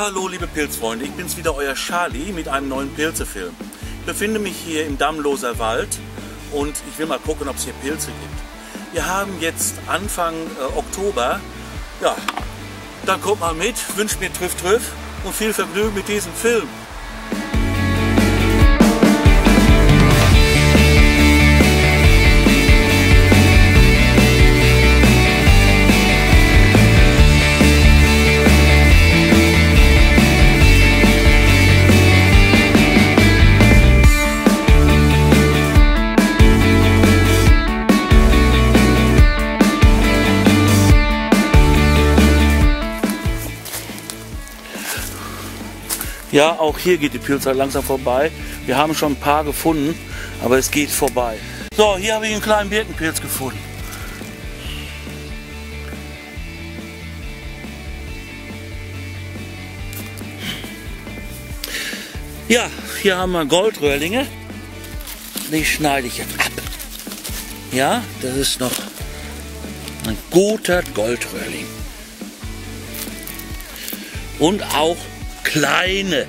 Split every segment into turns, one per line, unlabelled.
Hallo liebe Pilzfreunde, ich bin's wieder, euer Charlie mit einem neuen Pilzefilm. Ich befinde mich hier im Dammloser Wald und ich will mal gucken, ob es hier Pilze gibt. Wir haben jetzt Anfang äh, Oktober. Ja, dann kommt mal mit, wünscht mir Triff Triff und viel Vergnügen mit diesem Film. Ja, auch hier geht die Pilzzeit langsam vorbei. Wir haben schon ein paar gefunden, aber es geht vorbei. So, hier habe ich einen kleinen Birkenpilz gefunden. Ja, hier haben wir Goldröhrlinge. Die schneide ich jetzt ab. Ja, das ist noch ein guter Goldröhrling. Und auch kleine.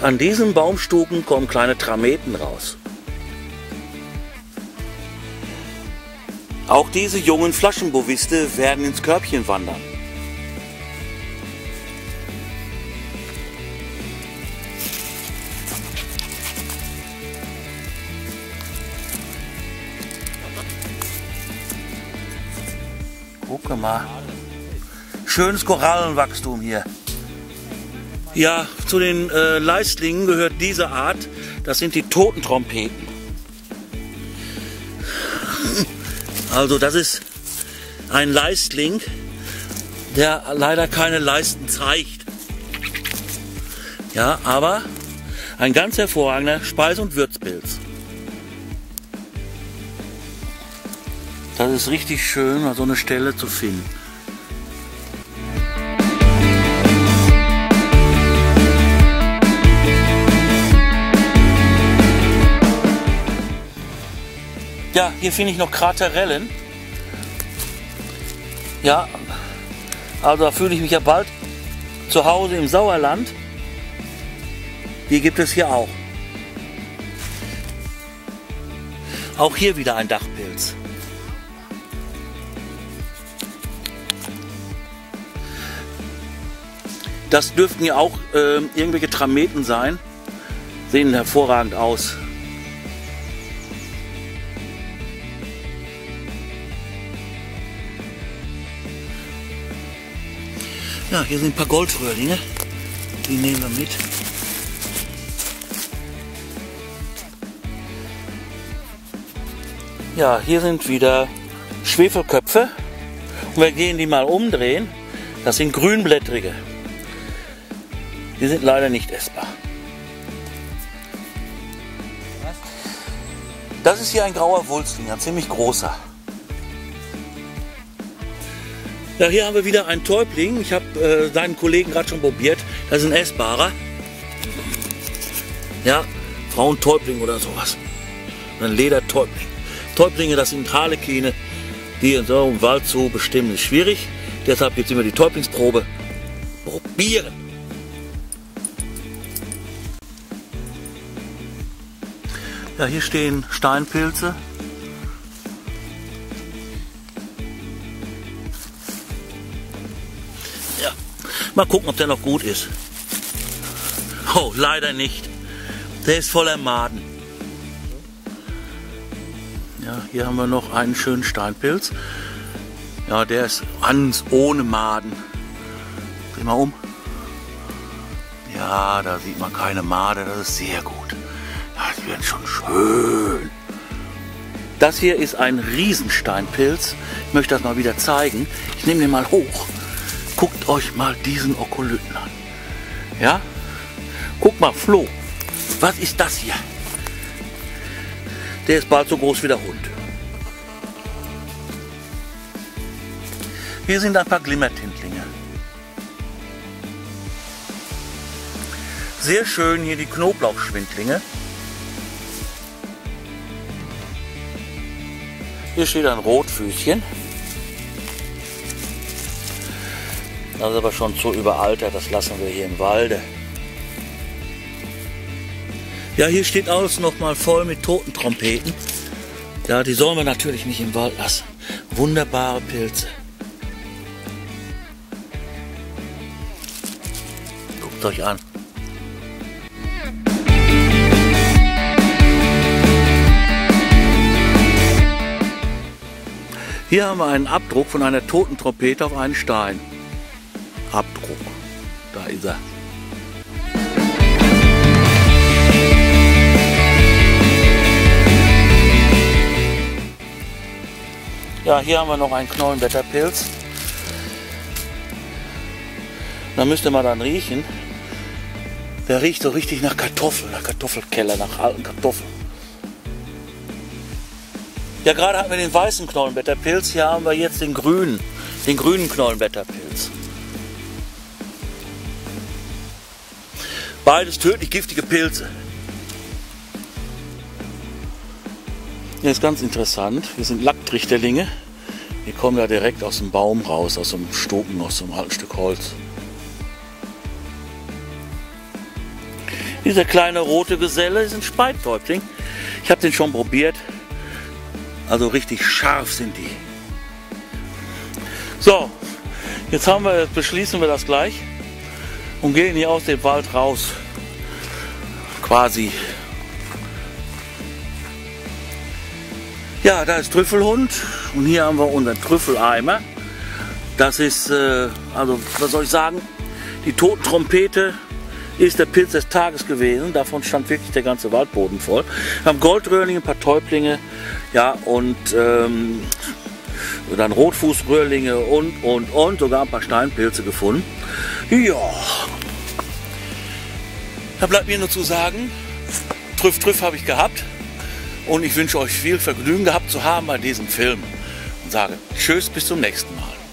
An diesen Baumstuken kommen kleine Trameten raus. Auch diese jungen Flaschenboviste werden ins Körbchen wandern. Gucke mal. Schönes Korallenwachstum hier. Ja, zu den äh, Leistlingen gehört diese Art. Das sind die Totentrompeten. Also das ist ein Leistling, der leider keine Leisten zeigt. Ja, aber ein ganz hervorragender Speis- und Würzpilz. Das ist richtig schön, so eine Stelle zu finden. Ja, hier finde ich noch Kraterellen. Ja, also da fühle ich mich ja bald zu Hause im Sauerland. Die gibt es hier auch. Auch hier wieder ein Dachpilz. Das dürften ja auch äh, irgendwelche Trameten sein. Sehen hervorragend aus. Ja, hier sind ein paar Goldröhrlinge. Die nehmen wir mit. Ja, hier sind wieder Schwefelköpfe. Und wir gehen die mal umdrehen. Das sind grünblättrige. Die sind leider nicht essbar. Das ist hier ein grauer Wulstling, ein ziemlich großer. Ja, hier haben wir wieder einen Täubling. Ich habe äh, seinen Kollegen gerade schon probiert. Das ist ein essbarer. Ja, Frauentäubling oder sowas. Ein Ledertäubling. Täublinge, das sind Harlekine, die in so einem Wald zu bestimmen, ist schwierig. Deshalb es immer die Täublingsprobe. Probieren! Ja, hier stehen Steinpilze. Mal gucken, ob der noch gut ist. Oh, leider nicht. Der ist voller Maden. Ja, hier haben wir noch einen schönen Steinpilz. Ja, der ist ganz ohne Maden. Dreh mal um. Ja, da sieht man keine Made, das ist sehr gut. Ja, die werden schon schön. Das hier ist ein Riesensteinpilz. Ich möchte das mal wieder zeigen. Ich nehme den mal hoch. Guckt euch mal diesen Okolyten an. Ja? Guck mal, Flo. Was ist das hier? Der ist bald so groß wie der Hund. Hier sind ein paar Glimmertintlinge. Sehr schön hier die Knoblauchschwindlinge. Hier steht ein Rotfüßchen. Das ist aber schon zu überaltert, das lassen wir hier im Walde. Ja, hier steht alles noch mal voll mit toten Trompeten. Ja, die sollen wir natürlich nicht im Wald lassen. Wunderbare Pilze. Guckt euch an. Hier haben wir einen Abdruck von einer toten Trompete auf einen Stein. Abdruck. Da ist er. Ja, hier haben wir noch einen Knollenblätterpilz. Da müsste man dann riechen. Der riecht so richtig nach Kartoffeln, nach Kartoffelkeller, nach alten Kartoffeln. Ja, gerade hatten wir den weißen Knollenblätterpilz, hier haben wir jetzt den grünen, den grünen Knollenblätterpilz. Beides tödlich giftige Pilze. Hier ist ganz interessant, wir sind Lacktrichterlinge. Die kommen ja direkt aus dem Baum raus, aus dem Stoken, aus einem alten Stück Holz. Dieser kleine rote Geselle ist ein Speittäubling. Ich habe den schon probiert. Also richtig scharf sind die. So, jetzt haben wir, beschließen wir das gleich und gehen hier aus dem Wald raus. Quasi. Ja, da ist Trüffelhund und hier haben wir unseren Trüffeleimer. Das ist, äh, also was soll ich sagen, die Totentrompete ist der Pilz des Tages gewesen. Davon stand wirklich der ganze Waldboden voll. Wir haben Goldröhrlinge, ein paar Täublinge, ja, und ähm, dann Rotfußröhrlinge und, und, und, sogar ein paar Steinpilze gefunden. Ja, da bleibt mir nur zu sagen, Trüff, Trüff habe ich gehabt. Und ich wünsche euch viel Vergnügen gehabt zu haben bei diesem Film. Und sage Tschüss, bis zum nächsten Mal.